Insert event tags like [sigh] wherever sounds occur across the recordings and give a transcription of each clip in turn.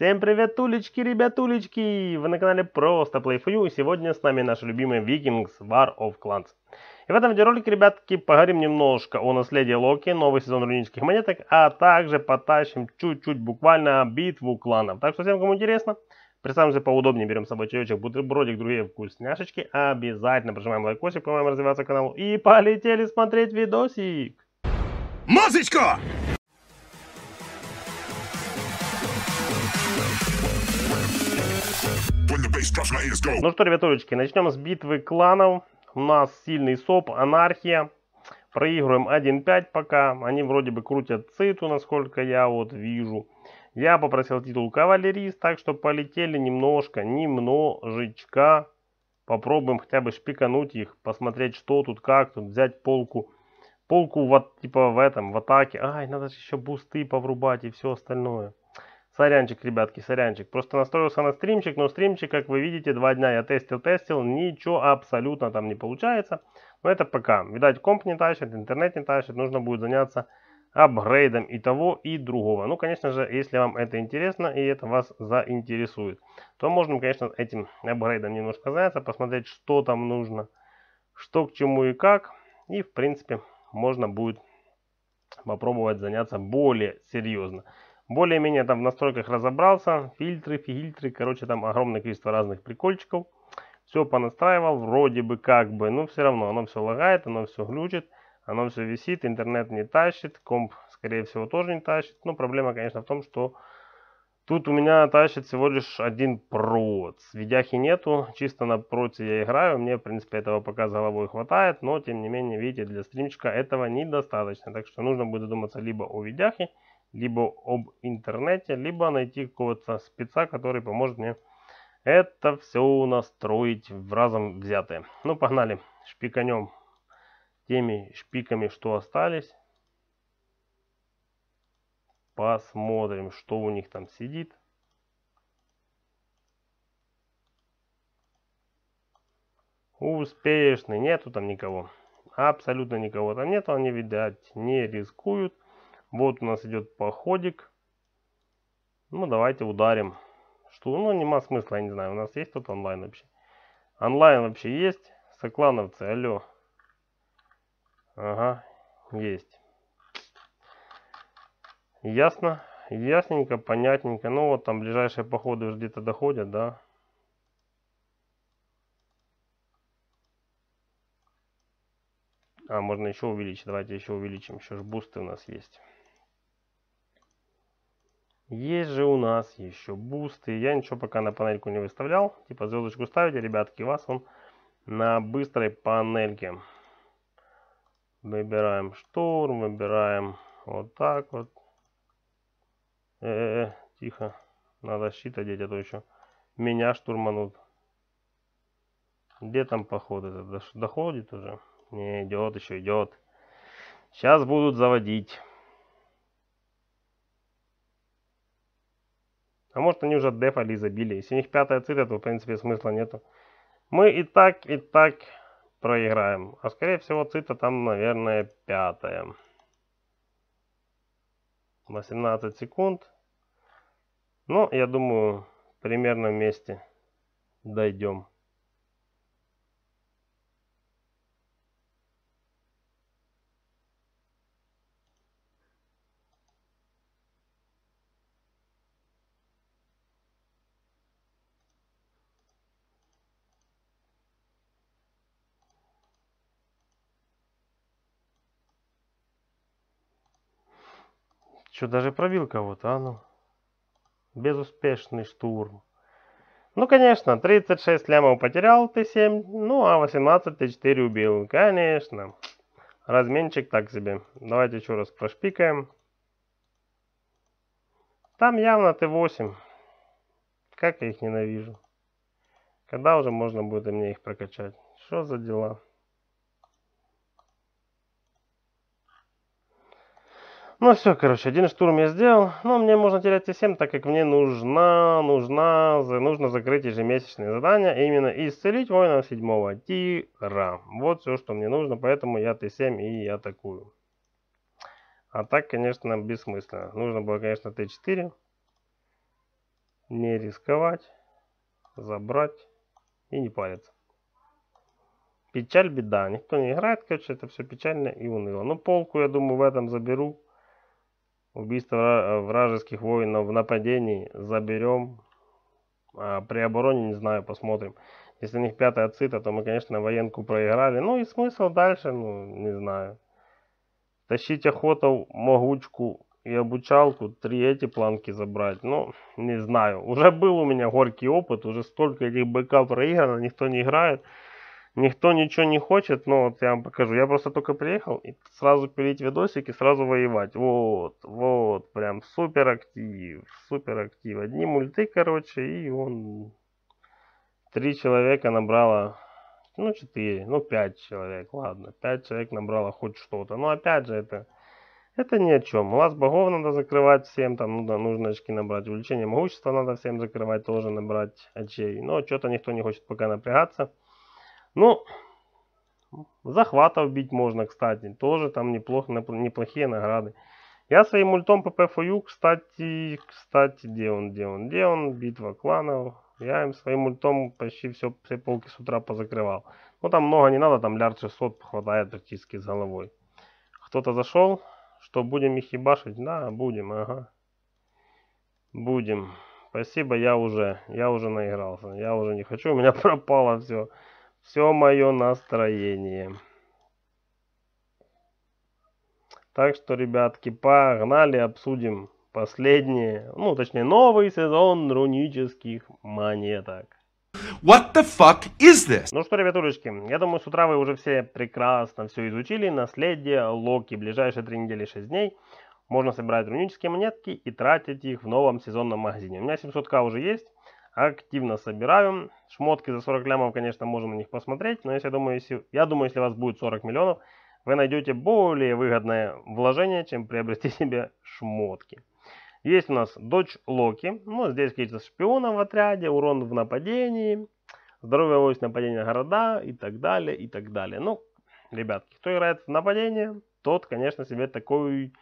Всем привет, тулечки, ребятулечки! Вы на канале Просто Play for You, и сегодня с нами наши любимые Vikings War of Clans. И в этом видеоролике, ребятки, поговорим немножко о наследии Локи, новый сезон рунических монеток, а также потащим чуть-чуть буквально битву кланов. Так что всем, кому интересно, присаживаемся поудобнее, берем с собой чаечек, бутербродик, другие вкусняшечки. Обязательно прожимаем лайкосик, помогаем развиваться каналу и полетели смотреть видосик! Музычку! Ну что, ребятулечки, начнем с битвы кланов. У нас сильный СОП, анархия. Проигрываем 1-5 пока. Они вроде бы крутят циту, насколько я вот вижу. Я попросил титул кавалерист, так что полетели немножко, немножечко. Попробуем хотя бы шпикануть их, посмотреть, что тут, как тут, взять полку. Полку вот типа в этом, в атаке. Ай, надо еще бусты поврубать и все остальное. Сорянчик, ребятки, сорянчик. Просто настроился на стримчик, но стримчик, как вы видите, два дня я тестил-тестил, ничего абсолютно там не получается. Но это пока. Видать, комп не тащит, интернет не тащит, нужно будет заняться апгрейдом и того, и другого. Ну, конечно же, если вам это интересно и это вас заинтересует, то можно, конечно, этим апгрейдом немножко заняться, посмотреть, что там нужно, что к чему и как. И, в принципе, можно будет попробовать заняться более серьезно. Более-менее там в настройках разобрался. Фильтры, фильтры, короче, там огромное количество разных прикольчиков. Все понастраивал, вроде бы как бы, но все равно оно все лагает, оно все глючит, оно все висит, интернет не тащит, комп, скорее всего, тоже не тащит. Но проблема, конечно, в том, что тут у меня тащит всего лишь один провод. Видяхи нету, чисто на проте я играю, мне, в принципе, этого пока за головой хватает, но, тем не менее, видите, для стримчика этого недостаточно. Так что нужно будет задуматься либо о видяхе, либо об интернете, либо найти какого-то спеца, который поможет мне это все настроить в разом взятое. Ну, погнали, шпиканем теми шпиками, что остались. Посмотрим, что у них там сидит. Успешный, нету там никого. Абсолютно никого там нету, они, видать, не рискуют. Вот у нас идет походик. Ну, давайте ударим. Что? Ну, нема смысла, я не знаю. У нас есть тут онлайн вообще? Онлайн вообще есть? Соклановцы, алло. Ага, есть. Ясно. Ясненько, понятненько. Ну, вот там ближайшие походы уже где-то доходят, да? А, можно еще увеличить. Давайте еще увеличим. Еще ж бусты у нас есть. Есть же у нас еще бусты. Я ничего пока на панельку не выставлял. Типа звездочку ставите, ребятки, вас он на быстрой панельке. Выбираем штурм, выбираем вот так вот. Э -э -э, тихо. Надо щит одеть, а то еще меня штурманут. Где там поход этот? Доходит уже? Не, идет, еще идет. Сейчас будут заводить. А может они уже дефали забили. Если у них пятая цита, то в принципе смысла нету. Мы и так, и так проиграем. А скорее всего цита там, наверное, пятая. 18 секунд. Ну, я думаю, примерно вместе дойдем. Что, даже пробил кого-то, а ну? Безуспешный штурм. Ну, конечно, 36 лямов потерял Т7, ну, а 18 Т4 убил. Конечно. Разменчик так себе. Давайте еще раз прошпикаем. Там явно Т8. Как я их ненавижу. Когда уже можно будет мне их прокачать? Что за дела? Ну все, короче, один штурм я сделал. Но мне можно терять Т7, так как мне нужна, нужна, нужно закрыть ежемесячные задания. Именно исцелить воинов седьмого тира. Вот все, что мне нужно, поэтому я Т7 и атакую. А так, конечно, бессмысленно. Нужно было, конечно, Т4. Не рисковать, забрать и не париться. Печаль, беда. Никто не играет, короче, это все печально и уныло. Ну, полку, я думаю, в этом заберу. Убийство вражеских воинов в нападении заберем. А при обороне, не знаю, посмотрим. Если у них пятая цита, то мы, конечно, военку проиграли. Ну и смысл дальше, ну, не знаю. Тащить охоту, могучку и обучалку, три эти планки забрать. Ну, не знаю. Уже был у меня горький опыт, уже столько этих БК проиграно, никто не играет. Никто ничего не хочет, но вот я вам покажу. Я просто только приехал и сразу пилить видосики, сразу воевать. Вот, вот, прям супер актив, супер актив. Одни мульты, короче, и он... Три человека набрало, ну четыре, ну пять человек, ладно. Пять человек набрало хоть что-то. Но опять же это... Это ни о чем. Глаз богов надо закрывать всем, там ну, да, нужно очки набрать. Увеличение могущества надо всем закрывать, тоже набрать очей. Но что-то никто не хочет пока напрягаться. Ну, захватов бить можно, кстати. Тоже там неплохо, неплохие награды. Я своим мультом по ПФУ, кстати, кстати, где он, где он, где он, битва кланов. Я им своим мультом почти все, все полки с утра позакрывал. Ну, там много не надо, там лярд 600 хватает практически с головой. Кто-то зашел, что будем их ебашить? Да, будем, ага. Будем. Спасибо, я уже, я уже наигрался. Я уже не хочу, у меня [laughs] пропало все все мое настроение. Так что, ребятки, погнали, обсудим последние, ну, точнее, новый сезон рунических монеток. What the fuck is this? Ну что, ребятулечки, я думаю, с утра вы уже все прекрасно все изучили. Наследие Локи. Ближайшие три недели, 6 дней. Можно собирать рунические монетки и тратить их в новом сезонном магазине. У меня 700к уже есть активно собираем. Шмотки за 40 лямов, конечно, можно на них посмотреть, но если, я думаю, если, я думаю, если у вас будет 40 миллионов, вы найдете более выгодное вложение, чем приобрести [laughs] себе шмотки. Есть у нас дочь Локи, ну, здесь какие-то шпионы в отряде, урон в нападении, здоровье войск нападения города и так далее, и так далее. Ну, ребятки, кто играет в нападение, тот, конечно, себе такой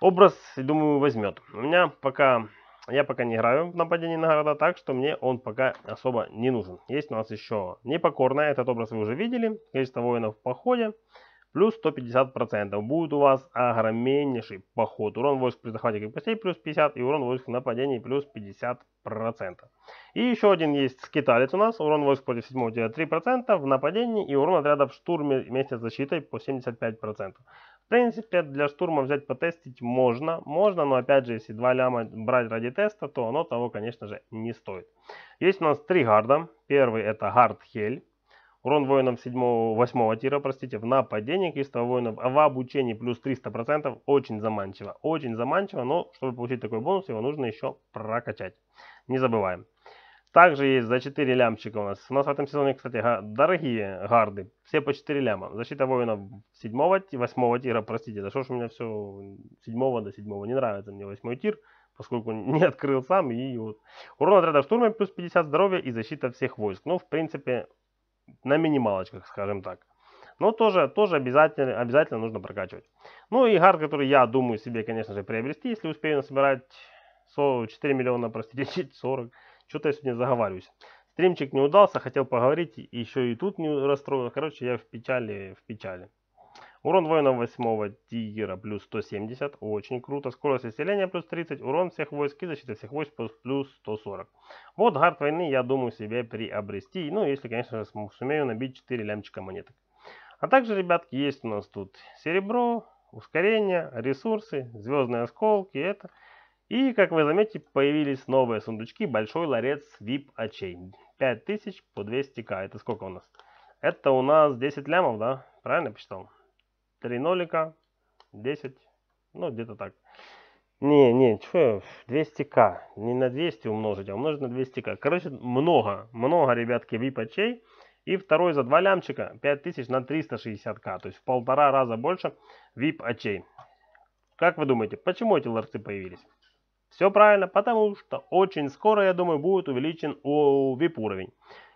образ, думаю, возьмет. У меня пока я пока не играю в нападении на города, так что мне он пока особо не нужен. Есть у нас еще непокорная, этот образ вы уже видели. Количество воинов в походе плюс 150%. Будет у вас огромнейший поход. Урон войск при захвате крепостей плюс 50 и урон войск в нападении плюс 50%. И еще один есть скиталец у нас. Урон войск против 7 3% в нападении и урон отряда в штурме вместе с защитой по 75%. В принципе, для штурма взять потестить можно, можно, но опять же, если два ляма брать ради теста, то оно того, конечно же, не стоит. Есть у нас три гарда. Первый это гард Хель. Урон воинам 7-8 тира, простите, в нападении количество воинов, а в обучении плюс 300%. Очень заманчиво, очень заманчиво, но чтобы получить такой бонус, его нужно еще прокачать. Не забываем. Также есть за 4 лямчика у нас. У нас в этом сезоне, кстати, дорогие гарды. Все по 4 ляма. Защита воинов 7 8 тира, простите. Да что ж у меня все 7 до 7 не нравится мне 8 тир, поскольку [laughs] не открыл сам. И вот. Урон отряда штурма плюс 50 здоровья и защита всех войск. Ну, в принципе, на минималочках, скажем так. Но тоже, тоже обязательно, обязательно нужно прокачивать. Ну и гард, который я думаю себе, конечно же, приобрести, если успею насобирать 4 миллиона, простите, [laughs] 40 Что-то я сегодня заговариваюсь. Стримчик не удался, хотел поговорить, еще и тут не расстроил. Короче, я в печали, в печали. Урон воинов 8 тигра плюс 170, очень круто. Скорость исцеления плюс 30, урон всех войск и защита всех войск плюс 140. Вот гард войны я думаю себе приобрести, ну если, конечно сумею набить 4 лямчика монеток. А также, ребятки, есть у нас тут серебро, ускорение, ресурсы, звездные осколки, это... И, как вы заметите, появились новые сундучки. Большой ларец VIP очей. 5000 по 200к. Это сколько у нас? Это у нас 10 лямов, да? Правильно посчитал? 3 нолика. 10. Ну, где-то так. Не, не, что 200к. Не на 200 умножить, а умножить на 200к. Короче, много. Много, ребятки, VIP очей. И второй за 2 лямчика 5000 на 360к. То есть в полтора раза больше VIP очей. Как вы думаете, почему эти ларцы появились? Все правильно, потому что очень скоро, я думаю, будет увеличен VIP уровень.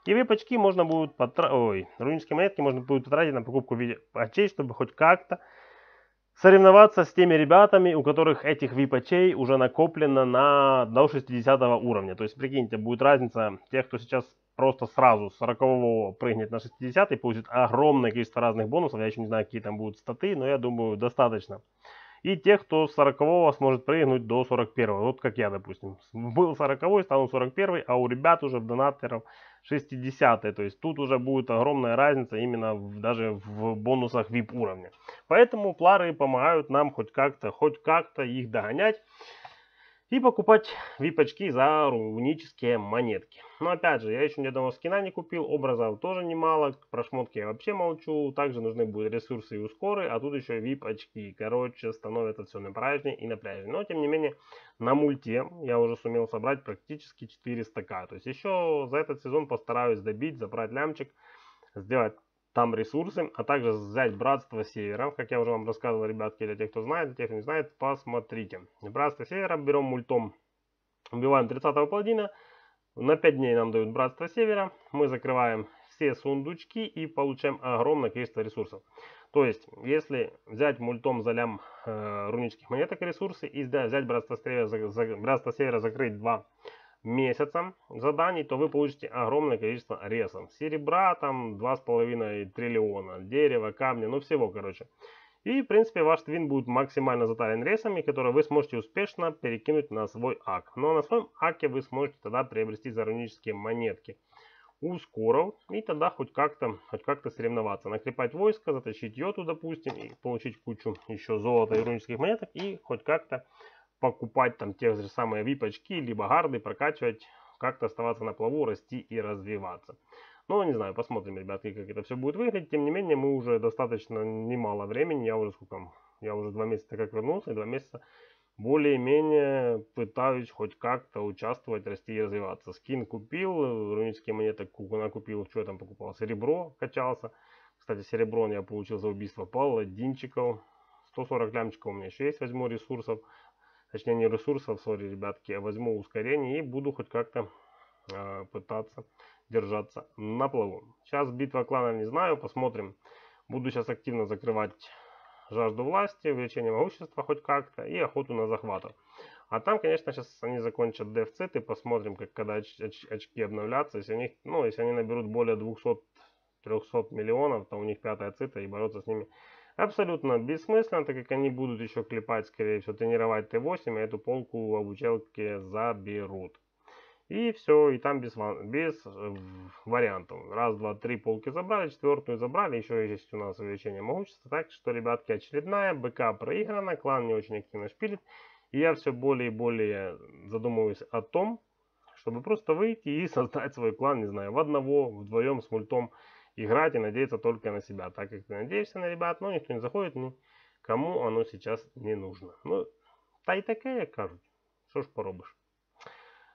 И випочки можно будет потратить, ой, рунические монетки можно будет потратить на покупку очей, чтобы хоть как-то соревноваться с теми ребятами, у которых этих випачей уже накоплено на до 60 уровня. То есть, прикиньте, будет разница тех, кто сейчас просто сразу с 40 прыгнет на 60 и получит огромное количество разных бонусов. Я еще не знаю, какие там будут статы, но я думаю, достаточно. И тех, кто с 40 сможет прыгнуть до 41. Вот как я, допустим. Был 40, стану 41, а у ребят уже в донатеров 60. То есть тут уже будет огромная разница именно в, даже в бонусах VIP уровня. Поэтому плары помогают нам хоть как-то, хоть как-то их догонять и покупать випочки за рунические монетки. Но опять же, я еще ни одного скина не купил, образов тоже немало, про шмотки я вообще молчу, также нужны будут ресурсы и ускоры, а тут еще вип-очки. Короче, становится все напряжнее и напряжнее. Но тем не менее, на мульте я уже сумел собрать практически 400к. То есть еще за этот сезон постараюсь добить, забрать лямчик, сделать там ресурсы, а также взять Братство Севера. Как я уже вам рассказывал, ребятки, для тех, кто знает, для тех, кто не знает, посмотрите. Братство Севера берем мультом, убиваем 30-го паладина. На 5 дней нам дают Братство Севера. Мы закрываем все сундучки и получаем огромное количество ресурсов. То есть, если взять мультом за лям э, рунических монеток ресурсы и взять Братство Севера, за, за, Братство Севера закрыть 2 месяцем заданий, то вы получите огромное количество ресов. Серебра там 2,5 триллиона, дерева, камня, ну всего, короче. И, в принципе, ваш твин будет максимально затарен ресами, которые вы сможете успешно перекинуть на свой ак. Но на своем аке вы сможете тогда приобрести зарунические монетки у скоров и тогда хоть как-то хоть как-то соревноваться. Накрепать войско, затащить йоту, допустим, и получить кучу еще золота и рунических монеток и хоть как-то покупать там те же самые випочки, либо гарды, прокачивать, как-то оставаться на плаву, расти и развиваться. Ну, не знаю, посмотрим, ребятки, как это все будет выглядеть. Тем не менее, мы уже достаточно немало времени, я уже сколько, я уже два месяца как вернулся, и два месяца более-менее пытаюсь хоть как-то участвовать, расти и развиваться. Скин купил, рунические монеты накупил, что я там покупал, серебро качался. Кстати, серебро я получил за убийство паладинчиков. 140 лямчиков у меня еще есть, возьму ресурсов точнее не ресурсов, сори, ребятки, а возьму ускорение и буду хоть как-то э, пытаться держаться на плаву. Сейчас битва клана не знаю, посмотрим. Буду сейчас активно закрывать жажду власти, увеличение могущества хоть как-то и охоту на захватов. А там, конечно, сейчас они закончат дефциты, посмотрим, как когда оч оч очки обновляться. Если, они, ну, если они наберут более 200-300 миллионов, то у них пятая цита и бороться с ними Абсолютно бессмысленно, так как они будут еще клепать, скорее всего, тренировать Т8, и эту полку в обучалке заберут. И все, и там без, без э, вариантов. Раз, два, три полки забрали, четвертую забрали, еще есть у нас увеличение могущества. Так что, ребятки, очередная БК проиграна, клан не очень активно шпилит. И я все более и более задумываюсь о том, чтобы просто выйти и [laughs] создать свой клан, не знаю, в одного, вдвоем с мультом играть и надеяться только на себя. Так как ты надеешься на ребят, но никто не заходит, никому оно сейчас не нужно. Ну, та и такая, кажуть. Что ж поробишь.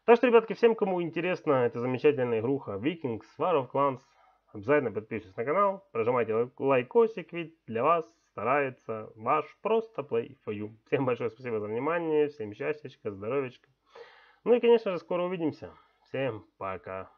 Так что, ребятки, всем, кому интересна эта замечательная игруха Vikings War of Clans, обязательно подписывайтесь на канал, прожимайте лайкосик, ведь для вас старается ваш просто play for you. Всем большое спасибо за внимание, всем счастья, здоровечка. Ну и, конечно же, скоро увидимся. Всем пока.